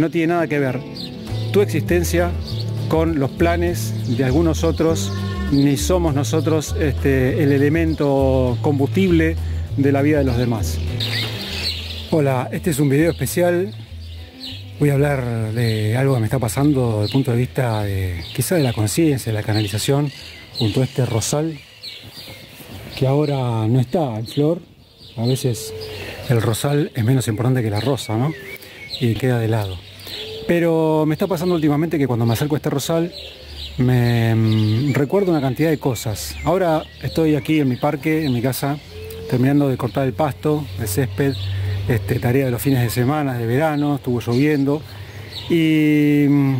No tiene nada que ver tu existencia con los planes de algunos otros, ni somos nosotros este, el elemento combustible de la vida de los demás. Hola, este es un video especial. Voy a hablar de algo que me está pasando desde el punto de vista de quizá de la conciencia, de la canalización, junto a este rosal que ahora no está en flor. A veces el rosal es menos importante que la rosa, ¿no? y queda de lado. Pero me está pasando últimamente que cuando me acerco a este rosal me mm, recuerdo una cantidad de cosas. Ahora estoy aquí en mi parque, en mi casa, terminando de cortar el pasto, el césped, este, tarea de los fines de semana, de verano, estuvo lloviendo y mm,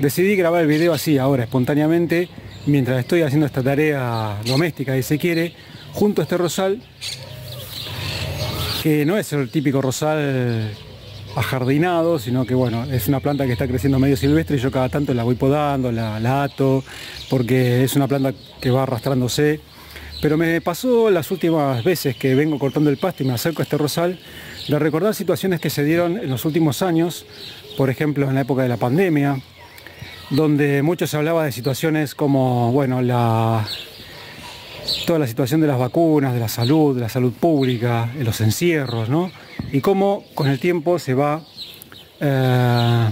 decidí grabar el video así ahora, espontáneamente, mientras estoy haciendo esta tarea doméstica, si se quiere, junto a este rosal, que no es el típico rosal ajardinado, sino que bueno, es una planta que está creciendo medio silvestre y yo cada tanto la voy podando, la, ato, porque es una planta que va arrastrándose. Pero me pasó las últimas veces que vengo cortando el pasto y me acerco a este rosal, de recordar situaciones que se dieron en los últimos años, por ejemplo en la época de la pandemia, donde mucho se hablaba de situaciones como, bueno, la, toda la situación de las vacunas, de la salud, de la salud pública, de los encierros, ¿no? y cómo con el tiempo se va eh,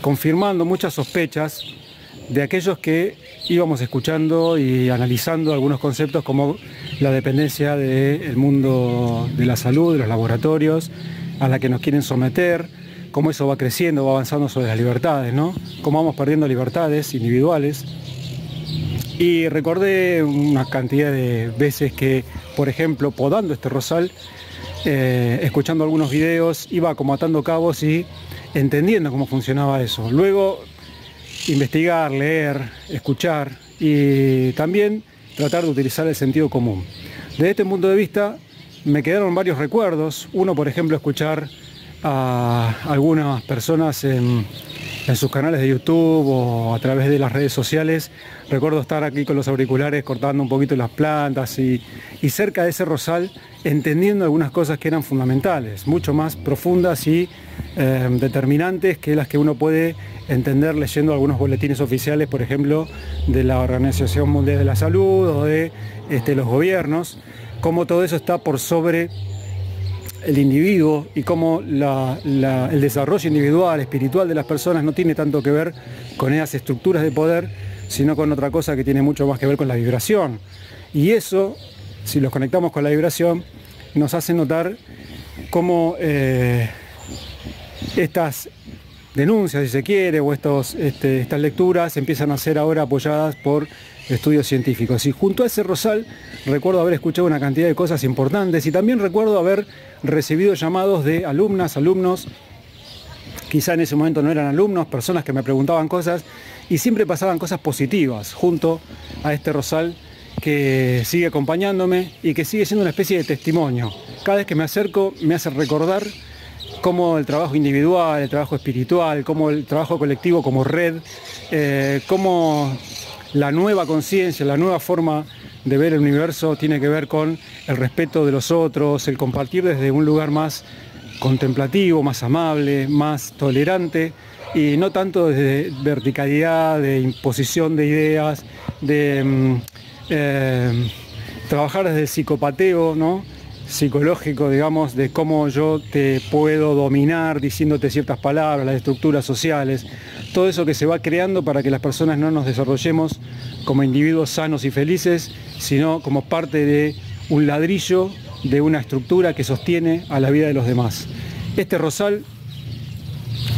confirmando muchas sospechas de aquellos que íbamos escuchando y analizando algunos conceptos como la dependencia del mundo de la salud, de los laboratorios, a la que nos quieren someter, cómo eso va creciendo, va avanzando sobre las libertades, ¿no? Cómo vamos perdiendo libertades individuales. Y recordé una cantidad de veces que, por ejemplo, podando este rosal, eh, escuchando algunos videos, iba como atando cabos y entendiendo cómo funcionaba eso. Luego investigar, leer, escuchar y también tratar de utilizar el sentido común. Desde este punto de vista me quedaron varios recuerdos. Uno, por ejemplo, escuchar a algunas personas en, en sus canales de YouTube o a través de las redes sociales. Recuerdo estar aquí con los auriculares cortando un poquito las plantas y, cerca de ese rosal entendiendo algunas cosas que eran fundamentales, mucho más profundas y eh, determinantes que las que uno puede entender leyendo algunos boletines oficiales, por ejemplo, de la Organización Mundial de la Salud o de este, los gobiernos, cómo todo eso está por sobre el individuo y cómo el desarrollo individual, espiritual de las personas no tiene tanto que ver con esas estructuras de poder, sino con otra cosa que tiene mucho más que ver con la vibración. Y eso, si los conectamos con la vibración, nos hace notar cómo eh, estas denuncias, si se quiere, o estos, este, estas lecturas empiezan a ser ahora apoyadas por estudios científicos. Y junto a ese rosal recuerdo haber escuchado una cantidad de cosas importantes y también recuerdo haber recibido llamados de alumnas, alumnos, quizá en ese momento no eran alumnos, personas que me preguntaban cosas y siempre pasaban cosas positivas junto a este rosal que sigue acompañándome y que sigue siendo una especie de testimonio. Cada vez que me acerco me hace recordar cómo el trabajo individual, el trabajo espiritual, cómo el trabajo colectivo como red, eh, cómo la nueva conciencia, la nueva forma de ver el universo tiene que ver con el respeto de los otros, el compartir desde un lugar más contemplativo, más amable, más tolerante y no tanto desde verticalidad, de imposición de ideas, de mm, eh, trabajar desde el psicopateo, ¿no? psicológico, digamos, de cómo yo te puedo dominar diciéndote ciertas palabras, las estructuras sociales, todo eso que se va creando para que las personas no nos desarrollemos como individuos sanos y felices, sino como parte de un ladrillo de una estructura que sostiene a la vida de los demás. Este rosal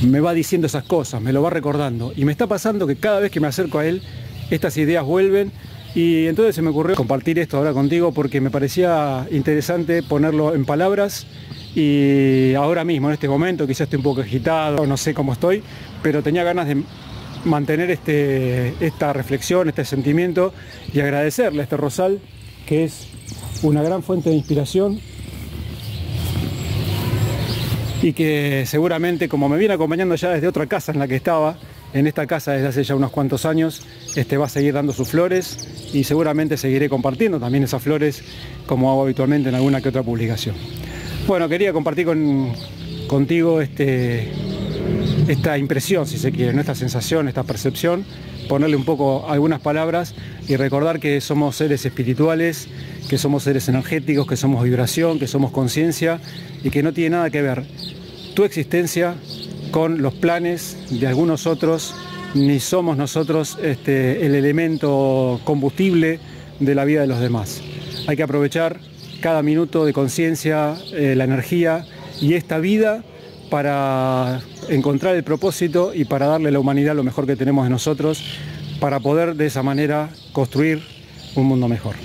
me va diciendo esas cosas, me lo va recordando y me está pasando que cada vez que me acerco a él, estas ideas vuelven y entonces se me ocurrió compartir esto ahora contigo porque me parecía interesante ponerlo en palabras y ahora mismo, en este momento, quizás estoy un poco agitado, no sé cómo estoy, pero tenía ganas de mantener este, esta reflexión, este sentimiento y agradecerle a este rosal que es una gran fuente de inspiración y que seguramente, como me viene acompañando ya desde otra casa en la que estaba, en esta casa desde hace ya unos cuantos años, este va a seguir dando sus flores y seguramente seguiré compartiendo también esas flores como hago habitualmente en alguna que otra publicación. Bueno, quería compartir con, contigo este, esta impresión, si se quiere, esta sensación, esta percepción, ponerle un poco algunas palabras y recordar que somos seres espirituales, que somos seres energéticos, que somos vibración, que somos conciencia y que no tiene nada que ver tu existencia con los planes de algunos otros, ni somos nosotros este, el elemento combustible de la vida de los demás. Hay que aprovechar cada minuto de conciencia, eh, la energía y esta vida para encontrar el propósito y para darle a la humanidad lo mejor que tenemos en nosotros, para poder de esa manera construir un mundo mejor.